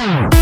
Wow.